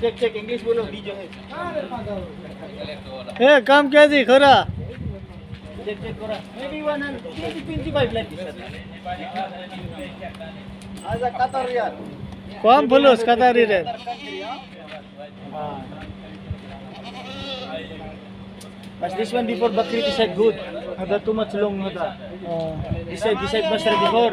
Check check English बोलो काम क्या जी खरा? चेक चेक करा रे बस दिस वन बिफोर बकरी की side good other too much long होता। दिस साइड बस रे बिफोर